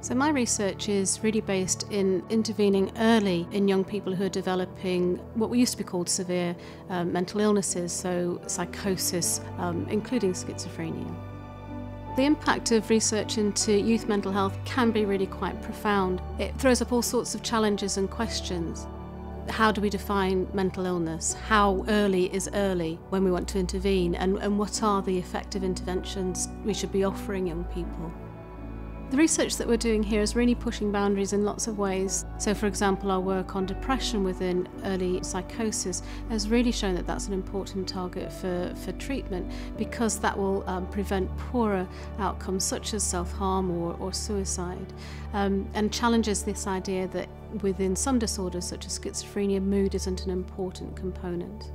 So, my research is really based in intervening early in young people who are developing what we used to be called severe um, mental illnesses, so psychosis, um, including schizophrenia. The impact of research into youth mental health can be really quite profound. It throws up all sorts of challenges and questions. How do we define mental illness? How early is early when we want to intervene? And, and what are the effective interventions we should be offering young people? The research that we're doing here is really pushing boundaries in lots of ways. So, for example, our work on depression within early psychosis has really shown that that's an important target for, for treatment because that will um, prevent poorer outcomes such as self harm or, or suicide um, and challenges this idea that within some disorders such as schizophrenia, mood isn't an important component.